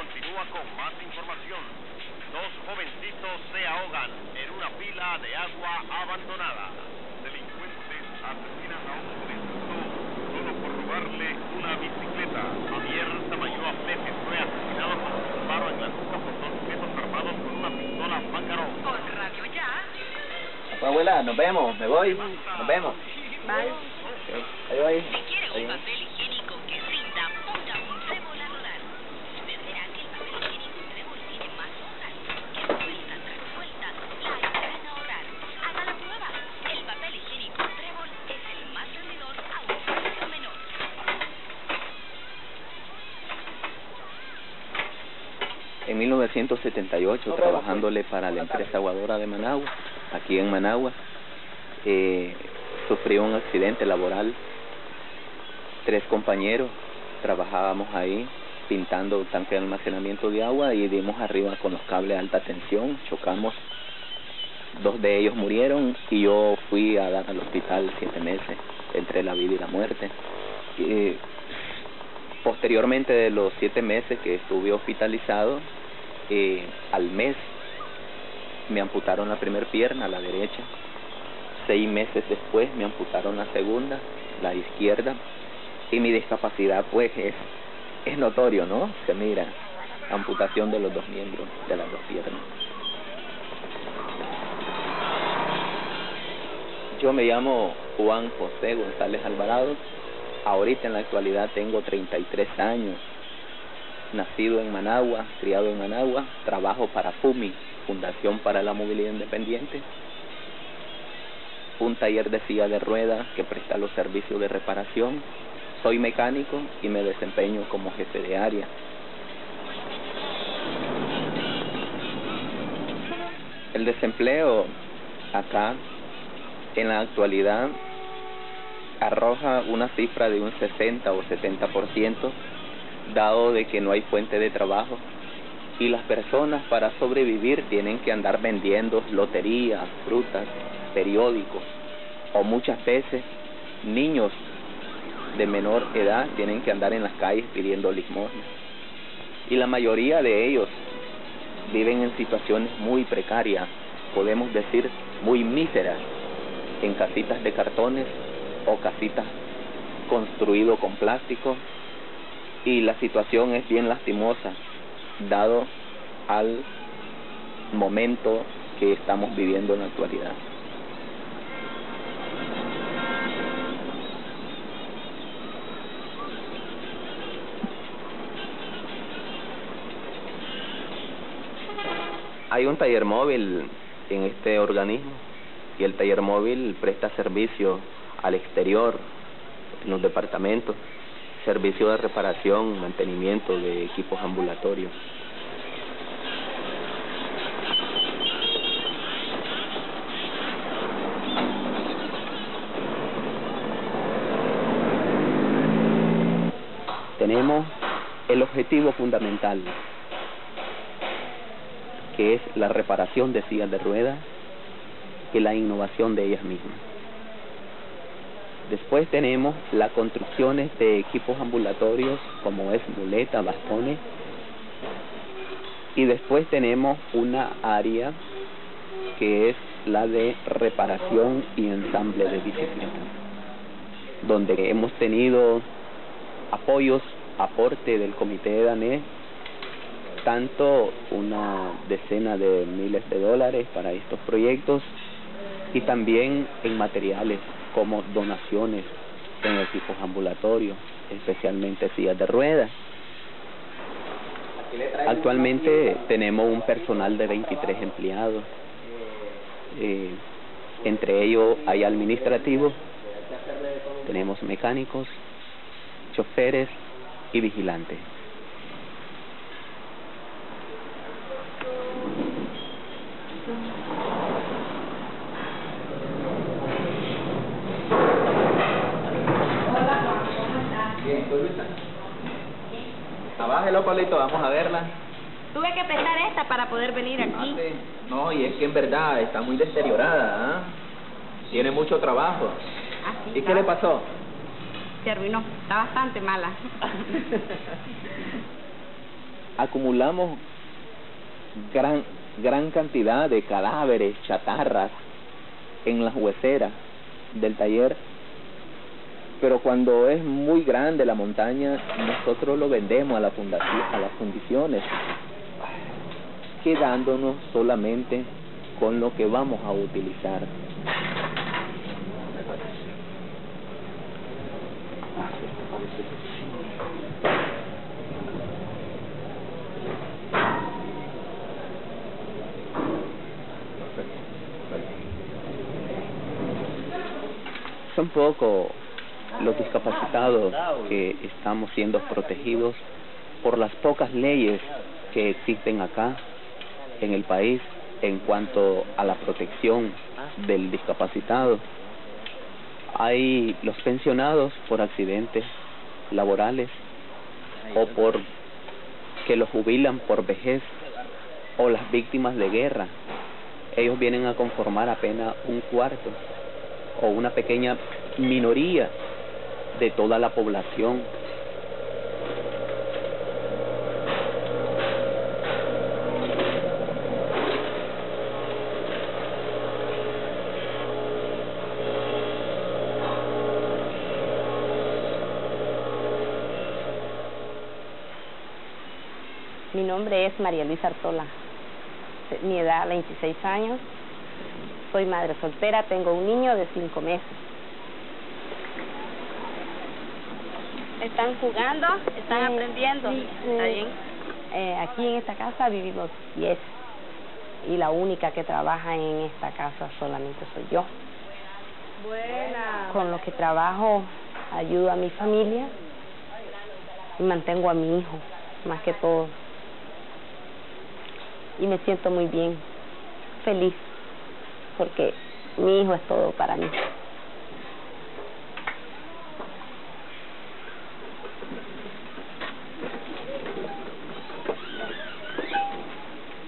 continúa con más información. Dos jovencitos se ahogan en una pila de agua abandonada. Delincuentes asesinan a un jovencito solo por robarle una bicicleta. Javier Tamayoa Flejes fue asesinado con un disparo en la nuca por dos sujetos armados con una pistola Macarón. Con Radio Ya. Abuela, nos vemos, me voy, nos vemos. Bye. Ok, Ahí voy. Si quiere un papel 1978, trabajándole para la empresa aguadora de Managua, aquí en Managua, eh, sufrió un accidente laboral. Tres compañeros trabajábamos ahí pintando tanque de almacenamiento de agua y dimos arriba con los cables de alta tensión, chocamos. Dos de ellos murieron y yo fui a dar al hospital siete meses entre la vida y la muerte. Y, posteriormente de los siete meses que estuve hospitalizado, al mes me amputaron la primera pierna, la derecha. Seis meses después me amputaron la segunda, la izquierda. Y mi discapacidad pues es, es notorio, ¿no? Se mira, amputación de los dos miembros, de las dos piernas. Yo me llamo Juan José González Alvarado. Ahorita en la actualidad tengo 33 años. Nacido en Managua, criado en Managua, trabajo para FUMI, Fundación para la Movilidad Independiente. Un taller de silla de ruedas que presta los servicios de reparación. Soy mecánico y me desempeño como jefe de área. El desempleo acá en la actualidad arroja una cifra de un 60 o 70%, dado de que no hay fuente de trabajo y las personas para sobrevivir tienen que andar vendiendo loterías, frutas, periódicos o muchas veces niños de menor edad tienen que andar en las calles pidiendo limosna. Y la mayoría de ellos viven en situaciones muy precarias, podemos decir muy míseras, en casitas de cartones o casitas construido con plástico y la situación es bien lastimosa dado al momento que estamos viviendo en la actualidad. Hay un taller móvil en este organismo y el taller móvil presta servicio al exterior, en los departamentos, servicio de reparación, mantenimiento de equipos ambulatorios. Tenemos el objetivo fundamental, que es la reparación de sillas de ruedas y la innovación de ellas mismas. Después tenemos las construcciones de equipos ambulatorios como es muleta, bastones. Y después tenemos una área que es la de reparación y ensamble de bicicletas, donde hemos tenido apoyos, aporte del comité de danés, tanto una decena de miles de dólares para estos proyectos y también en materiales como donaciones en equipos ambulatorios, especialmente sillas de ruedas. Actualmente tenemos un personal de 23 empleados, eh, entre ellos hay administrativos, tenemos mecánicos, choferes y vigilantes. Abájelo, Pablito, vamos a verla. Tuve que pesar esta para poder venir aquí. Ah, sí. No, y es que en verdad está muy deteriorada, ¿ah? Tiene mucho trabajo. Así ¿Y qué le pasó? se arruinó, está bastante mala. Acumulamos gran gran cantidad de cadáveres, chatarras en las hueseras del taller. Pero cuando es muy grande la montaña, nosotros lo vendemos a la fundación, a las fundiciones, quedándonos solamente con lo que vamos a utilizar. Son poco los discapacitados que estamos siendo protegidos por las pocas leyes que existen acá en el país en cuanto a la protección del discapacitado. Hay los pensionados por accidentes laborales o por que los jubilan por vejez o las víctimas de guerra. Ellos vienen a conformar apenas un cuarto o una pequeña minoría de toda la población. Mi nombre es María Luisa Artola. Mi edad 26 años. Soy madre soltera, tengo un niño de 5 meses. ¿Están jugando? ¿Están Sí, aprendiendo? sí, Está bien. Eh, aquí en esta casa vivimos 10 y la única que trabaja en esta casa solamente soy yo. Buena. Con lo que trabajo ayudo a mi familia y mantengo a mi hijo, más que todo. Y me siento muy bien, feliz, porque mi hijo es todo para mí.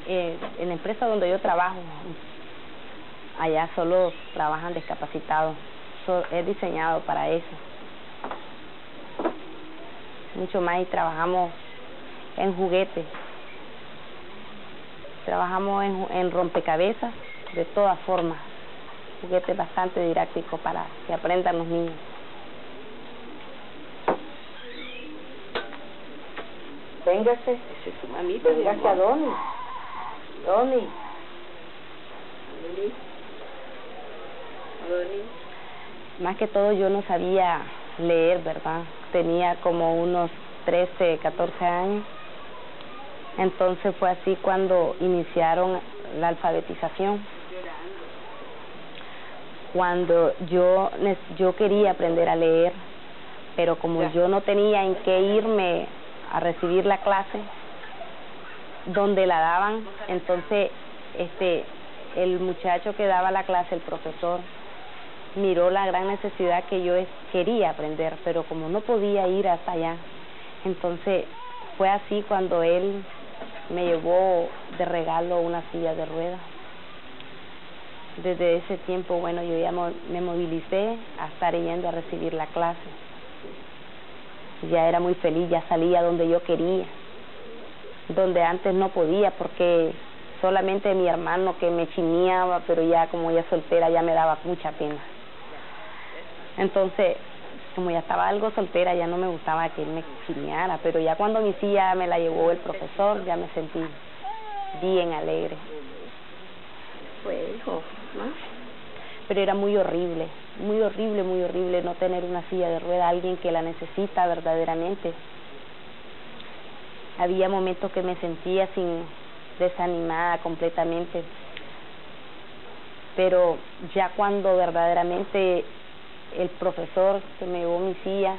Eh, en la empresa donde yo trabajo, allá solo trabajan discapacitados. So, es diseñado para eso. Mucho más y trabajamos en juguetes. Trabajamos en, ju- en rompecabezas de todas formas. Juguetes bastante didácticos para que aprendan los niños. Véngase. Esa es su mamita. mi Véngase a amor. Donny. Más que todo yo no sabía leer, ¿verdad? Tenía como unos 13, 14 años. Entonces fue así cuando iniciaron la alfabetización. Cuando yo yo quería aprender a leer, pero como yo no tenía en qué irme a recibir la clase donde la daban, entonces este el muchacho que daba la clase, el profesor, miró la gran necesidad que yo quería aprender, pero como no podía ir hasta allá, entonces fue así cuando él me llevó de regalo una silla de ruedas. Desde ese tiempo, bueno, yo ya me movilicé a estar yendo a recibir la clase. Ya era muy feliz, ya salía donde yo quería, donde antes no podía porque solamente mi hermano que me chineaba, pero ya como ya soltera ya me daba mucha pena. Entonces, como ya estaba algo soltera, ya no me gustaba que él me chineara, pero ya cuando mi silla me la llevó el profesor, ya me sentí bien alegre. Pues, hijo, ¿no? Pero era muy horrible, muy horrible, muy horrible no tener una silla de rueda, alguien que la necesita verdaderamente. Había momentos que me sentía sin desanimada completamente, pero ya cuando verdaderamente el profesor que me llevó mi silla,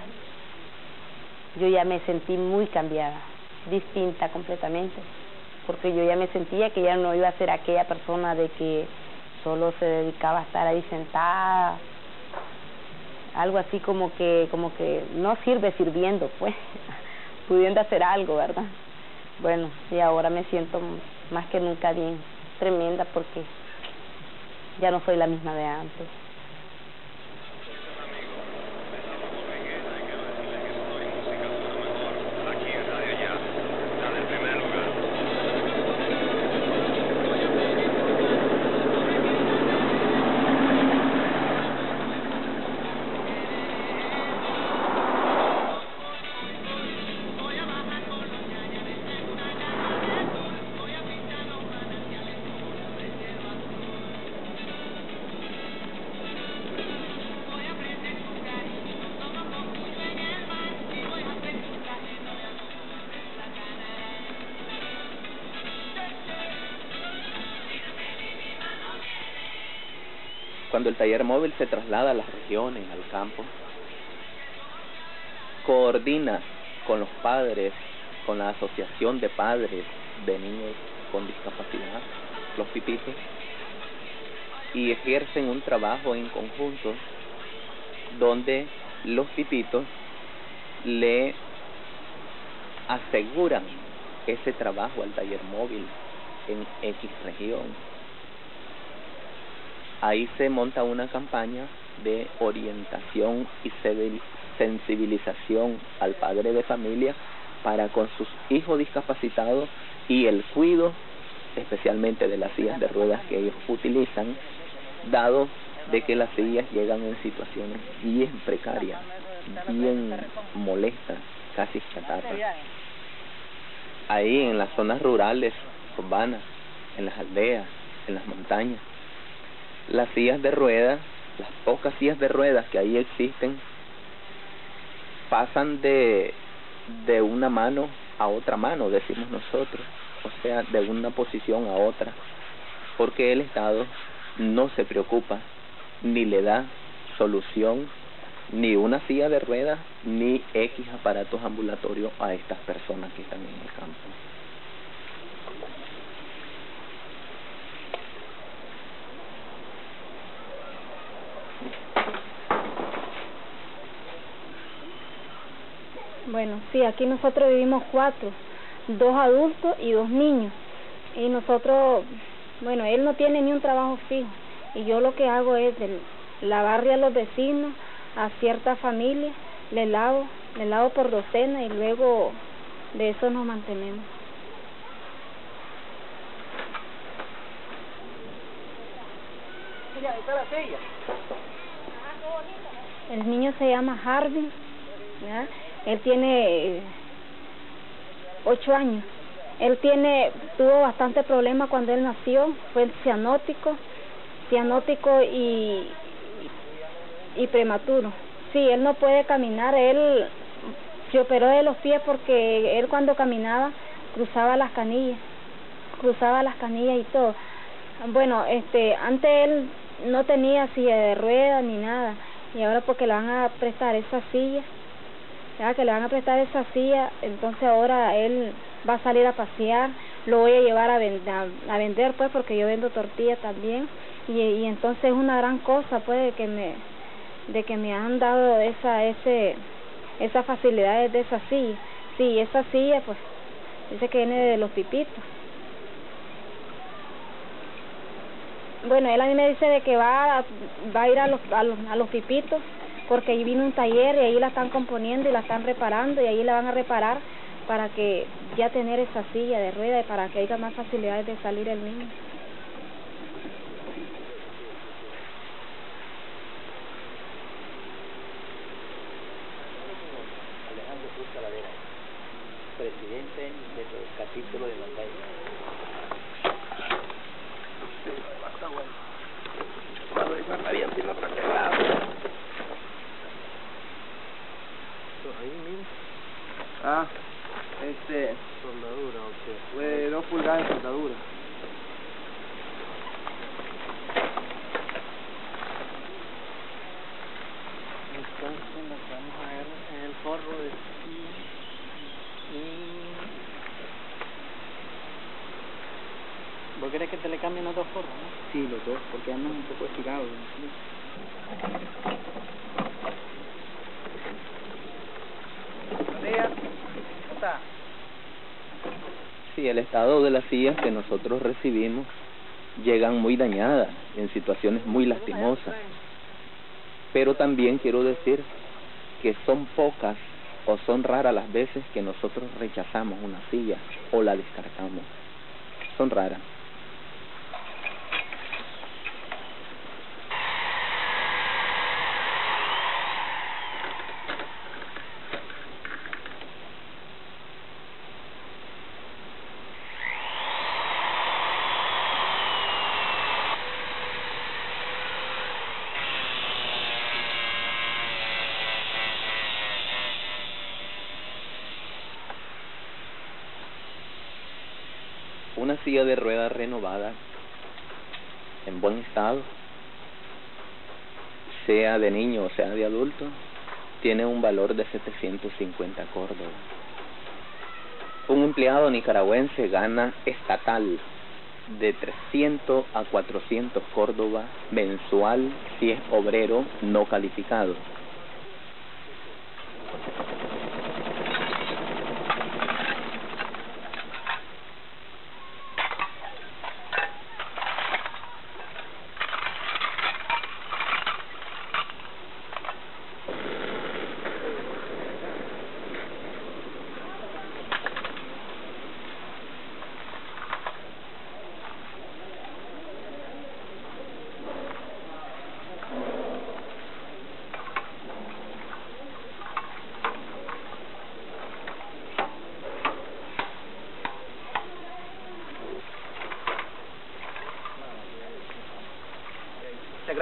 yo ya me sentí muy cambiada, distinta completamente, porque yo ya me sentía que ya no iba a ser aquella persona de que solo se dedicaba a estar ahí sentada, algo así como que como que no sirve sirviendo, pues, pudiendo hacer algo, ¿verdad? Bueno, y ahora me siento más que nunca bien, tremenda porque ya no soy la misma de antes. Cuando el taller móvil se traslada a las regiones, al campo, coordina con los padres, con la asociación de padres de niños con discapacidad, los pipitos, y ejercen un trabajo en conjunto donde los pipitos le aseguran ese trabajo al taller móvil en X región. Ahí se monta una campaña de orientación y sensibilización al padre de familia para con sus hijos discapacitados y el cuido especialmente de las sillas de ruedas que ellos utilizan, dado de que las sillas llegan en situaciones bien precarias, bien molestas, casi chatarras. Ahí en las zonas rurales, urbanas, en las aldeas, en las montañas, las sillas de ruedas, las pocas sillas de ruedas que ahí existen, pasan de, de una mano a otra mano, decimos nosotros, o sea, de una posición a otra, porque el Estado no se preocupa ni le da solución ni una silla de ruedas ni X aparatos ambulatorios a estas personas que están en el campo. Bueno, sí, aquí nosotros vivimos cuatro, dos adultos y dos niños. Y nosotros, bueno, él no tiene ni un trabajo fijo. Y yo lo que hago es el, lavarle a los vecinos, a cierta familia, le lavo, le lavo por docena y luego de eso nos mantenemos. El niño se llama Harvey, ¿ya? Él tiene ocho años. Él tiene, tuvo bastante problema cuando él nació, fue cianótico, cianótico y, y prematuro. Sí, él no puede caminar, él se operó de los pies porque él cuando caminaba cruzaba las canillas, cruzaba las canillas y todo. Bueno, este, antes él no tenía silla de ruedas ni nada, y ahora porque le van a prestar esa silla, ya que le van a prestar esa silla, entonces ahora él va a salir a pasear, lo voy a llevar a, vender, a, vender pues porque yo vendo tortillas también. Y, entonces es una gran cosa pues de que me de que me han dado esa ese esas facilidades de esa silla. Sí esa silla pues dice que viene de los pipitos. Bueno él a mí me dice de que va va a ir a los a los, a los pipitos porque ahí vino un taller y ahí la están componiendo y la están reparando y ahí la van a reparar para que ya tener esa silla de rueda y para que haya más facilidades de salir el niño. Alejandro Cruz Calavera, presidente del capítulo de Montaña. Ah, este... Soldadura, ok. Fue dos pulgadas de soldadura. Entonces lo que vamos a ver es el forro de aquí y... ¿Vos querés que te le cambien los dos forros, no? Sí, los dos, porque andan un poco estirados. ¿sí? Sí, el estado de las sillas que nosotros recibimos llegan muy dañadas, en situaciones muy lastimosas. Pero también quiero decir que son pocas o son raras las veces que nosotros rechazamos una silla o la descartamos. Son raras. Una silla de ruedas renovada en buen estado sea de niño o sea de adulto, tiene un valor de 750 córdobas. Un empleado nicaragüense gana estatal de 300 a 400 córdobas mensual si es obrero no calificado.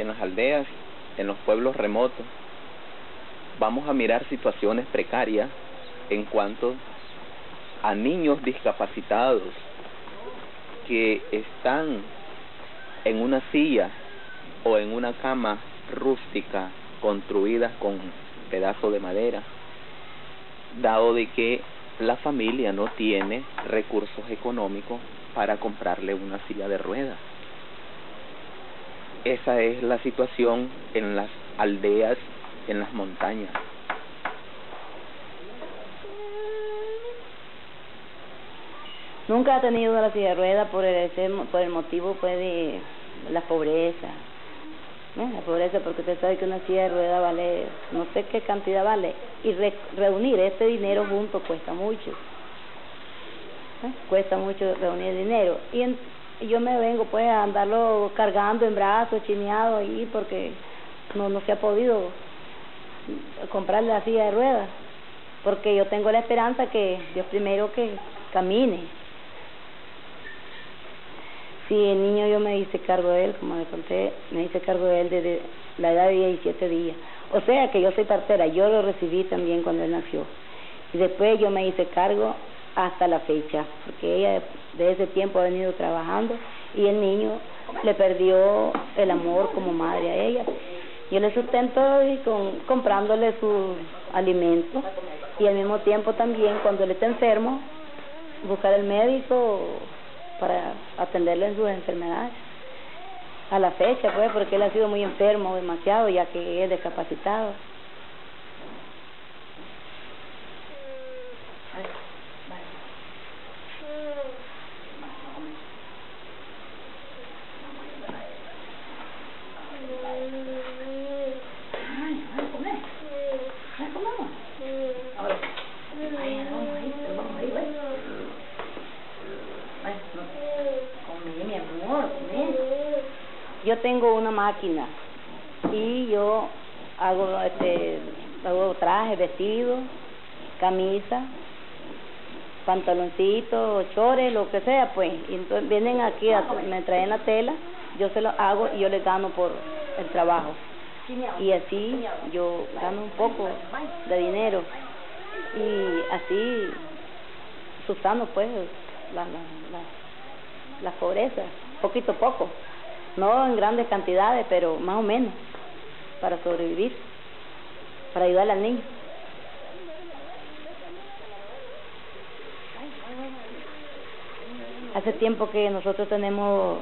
En las aldeas, en los pueblos remotos, vamos a mirar situaciones precarias en cuanto a niños discapacitados que están en una silla o en una cama rústica construida con pedazos de madera, dado de que la familia no tiene recursos económicos para comprarle una silla de ruedas. Esa es la situación en las aldeas, en las montañas. Nunca ha tenido la silla de ruedas por el, por el motivo pues de la pobreza. La pobreza porque usted sabe que una silla de ruedas vale, no sé qué cantidad vale, y re- reunir este dinero junto cuesta mucho. ¿eh? Cuesta mucho reunir dinero. Y en- yo me vengo pues a andarlo cargando en brazos, chineado ahí, porque no, no se ha podido comprar la silla de ruedas. Porque yo tengo la esperanza que Dios primero que camine. Sí, el niño yo me hice cargo de él, como le conté, me hice cargo de él desde la edad de 17 días. O sea que yo soy partera, yo lo recibí también cuando él nació. Y después yo me hice cargo hasta la fecha, porque ella de ese tiempo ha venido trabajando y el niño le perdió el amor como madre a ella. Yo le sustento y con, comprándole su alimento y al mismo tiempo también cuando él está enfermo, buscar el médico para atenderle en sus enfermedades. A la fecha, pues, porque él ha sido muy enfermo, demasiado, ya que es discapacitado. Come, mi amor, come. Yo tengo una máquina y yo hago este hago traje, vestido, camisa, pantaloncito, chores, lo que sea, pues. Y entonces vienen aquí, a, me traen la tela, yo se lo hago y yo les gano por el trabajo. Y así yo gano un poco de dinero y así sustano pues la, la, la, la pobreza, poquito a poco, no en grandes cantidades, pero más o menos, para sobrevivir, para ayudar al niño. Hace tiempo que nosotros tenemos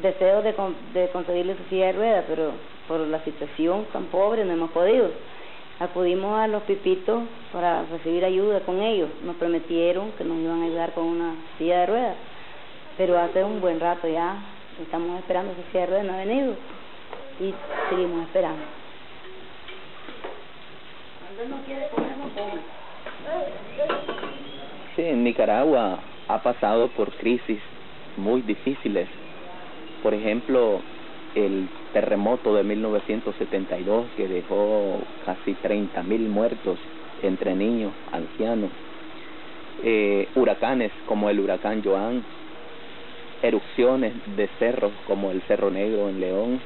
deseo de, con- de conseguirle su silla de ruedas, pero por la situación tan pobre no hemos podido. Acudimos a los pipitos para recibir ayuda con ellos. Nos prometieron que nos iban a ayudar con una silla de ruedas, pero hace un buen rato ya estamos esperando su silla de ruedas, no ha venido y seguimos esperando. Sí, en Nicaragua ha pasado por crisis muy difíciles. Por ejemplo, el terremoto de 1972 que dejó casi 30 mil muertos entre niños, ancianos, eh, huracanes como el huracán Joan, erupciones de cerros como el Cerro Negro en León.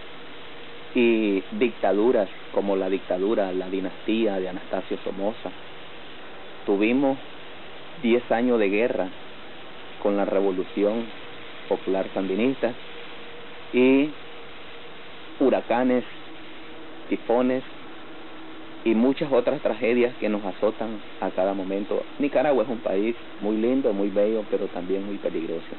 Y dictaduras como la dictadura, la dinastía de Anastasio Somoza. Tuvimos 10 años de guerra con la revolución popular sandinista y huracanes, tifones y muchas otras tragedias que nos azotan a cada momento. Nicaragua es un país muy lindo, muy bello, pero también muy peligroso.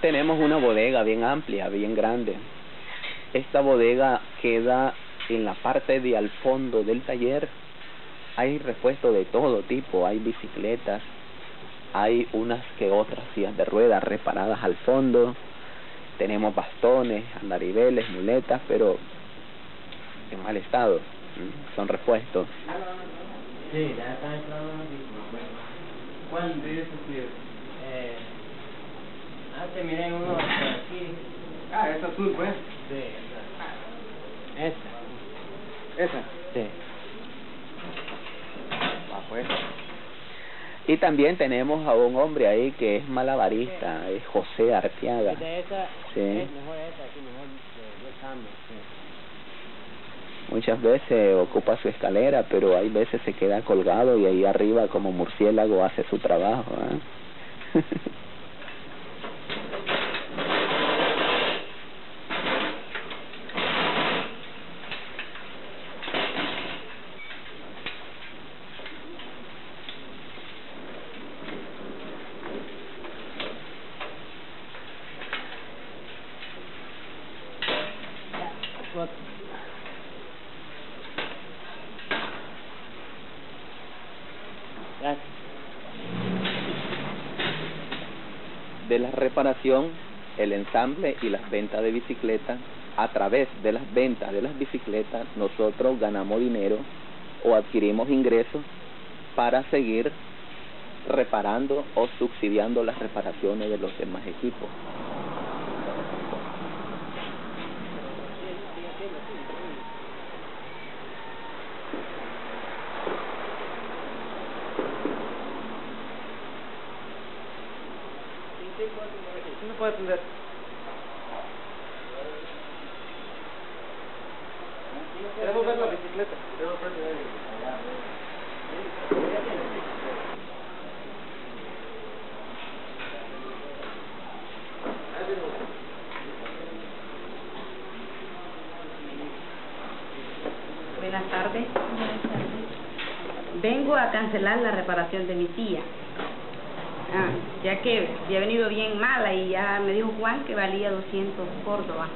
Tenemos una bodega bien amplia, bien grande. Esta bodega queda en la parte de al fondo del taller. Hay repuesto de todo tipo, hay bicicletas, hay unas que otras sillas de ruedas reparadas al fondo, tenemos bastones, andariveles, muletas, pero en mal estado, son repuestos. ¿Cuál ah, te miren uno aquí. Ah, es azul, pues. Sí, esa. Esa. Esa. Sí. Ah, pues. Y también tenemos a un hombre ahí que es malabarista, es José Arteaga. De esa, Sí. es mejor esa, aquí mejor de, de cambio, sí. Muchas veces ocupa su escalera, pero hay veces se queda colgado y ahí arriba como murciélago hace su trabajo. ¿ah? Gracias. De la reparación, el ensamble y las ventas de bicicletas, a través de las ventas de las bicicletas nosotros ganamos dinero o adquirimos ingresos para seguir reparando o subsidiando las reparaciones de los demás equipos. Puede atender? Queremos ver la bicicleta. Buenas tardes. Vengo a cancelar la reparación de mi tía. Ya que había venido bien mala y ya me dijo Juan que valía 200 Córdoba.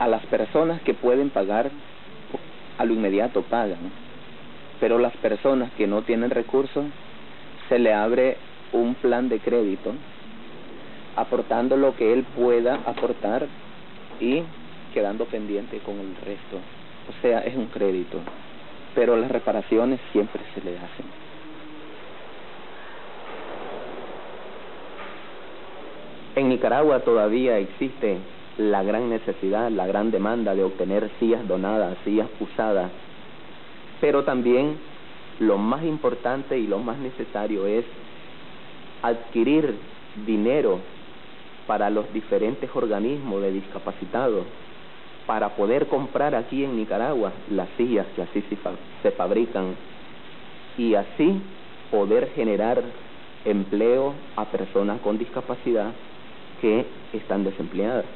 a las personas que pueden pagar a lo inmediato pagan pero las personas que no tienen recursos se le abre un plan de crédito aportando lo que él pueda aportar y quedando pendiente con el resto. O sea es un crédito pero las reparaciones siempre se le hacen En Nicaragua todavía existe la gran necesidad, la gran demanda de obtener sillas donadas, sillas usadas, pero también lo más importante y lo más necesario es adquirir dinero para los diferentes organismos de discapacitados para poder comprar aquí en Nicaragua las sillas que así se, fa- se fabrican y así poder generar empleo a personas con discapacidad que están desempleadas.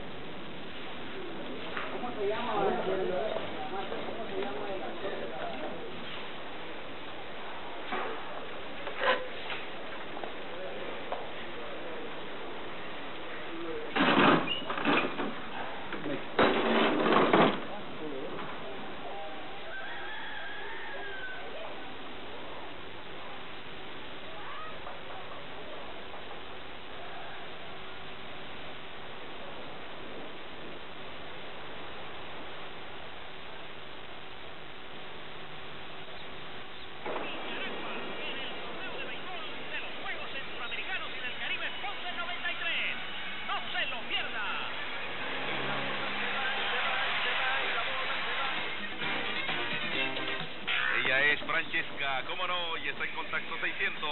Francesca, cómo no, y está en contacto 600.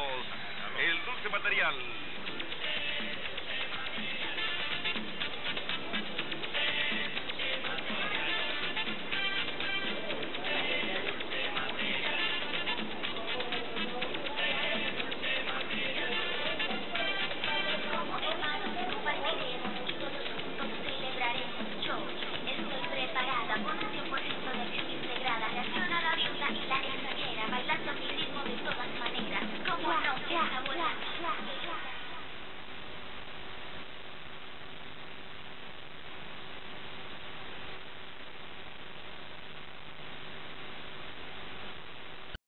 El dulce material.